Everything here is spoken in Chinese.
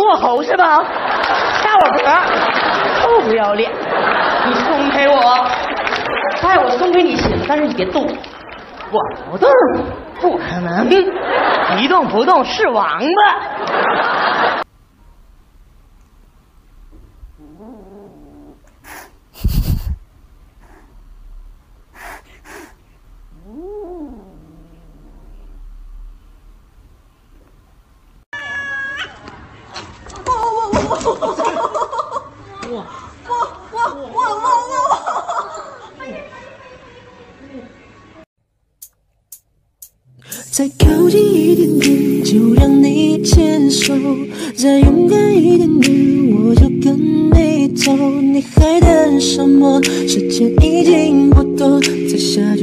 做猴是吧？下我脖，臭不要脸！你松开我，哎，我松开你行，但是你别动，我不动，不可能，一动不动是王八。再靠近一点点，就让你牵手；再勇敢一点点，我就跟你走。你还等什么？时间已经不多，再下。